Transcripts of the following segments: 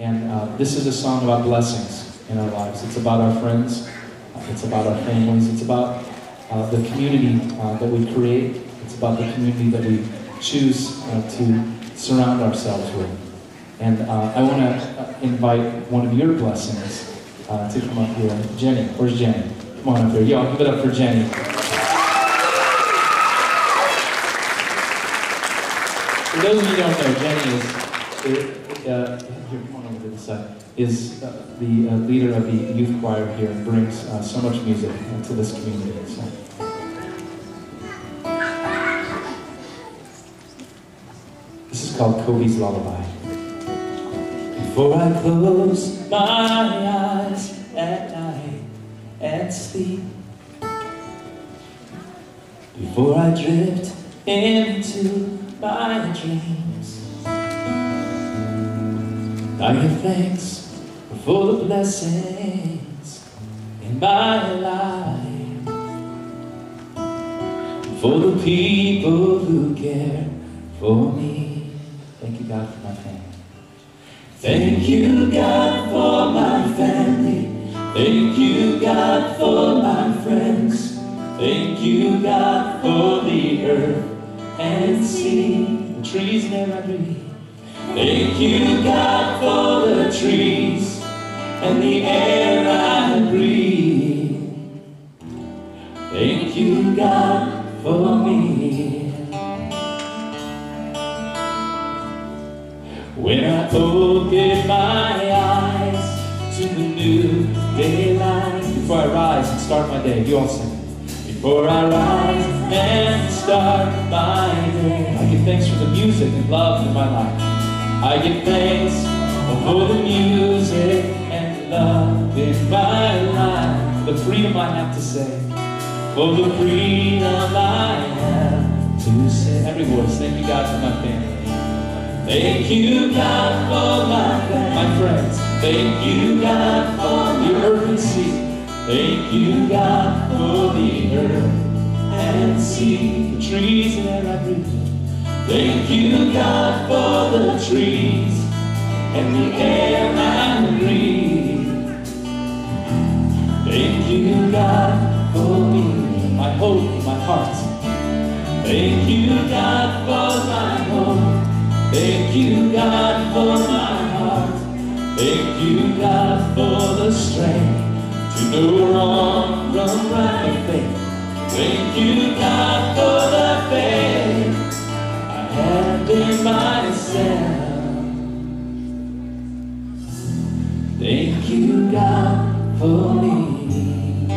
And uh, this is a song about blessings in our lives. It's about our friends, uh, it's about our families, it's about uh, the community uh, that we create, it's about the community that we choose uh, to surround ourselves with. And uh, I want to invite one of your blessings uh, to come up here. Jenny, where's Jenny? Come on up here. Y'all give it up for Jenny. For those of you who don't know, Jenny is, uh, side, is uh, the uh, leader of the youth choir here and brings uh, so much music uh, to this community. So. This is called Kobi's Lullaby. Before I close my eyes at night and sleep, before I drift into my dreams, I give thanks for the blessings in my life, for the people who care for me. Thank you, God, for my family. Thank you, God, for my family. Thank you, God, for my friends. Thank you, God, for the earth and sea, the trees I breathe. Thank you, God, for the trees and the air I breathe. Thank you, God, for me. When I open my eyes to the new daylight, before I rise and start my day, you all sing. Before I rise and start my day, I give thanks for the music and love in my life. I give thanks for the music and love in my life, the freedom I have to say, for the freedom I have to say. Every voice, thank you God for my family. Thank you, God, for my, my friends. Thank you, God, for the earth and sea. Thank you, God, for the earth and sea, the trees air I breathe. Thank you, God, for the trees and the air I breathe. Thank you, God, for me, my hope, my heart. Thank you, God, for my hope. Thank you, God, for my heart. Thank you, God, for the strength to know wrong from right faith. Thank you, God, for the faith I have in myself. For me.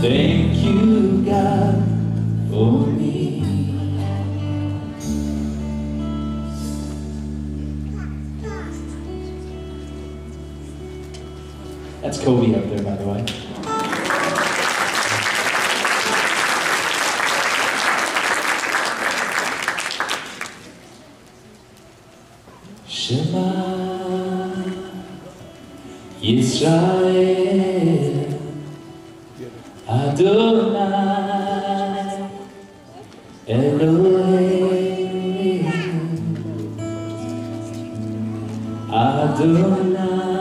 Thank you, God, for me. That's Kobi up there, by the way. Shema Yisrael Adonai Elohim Adonai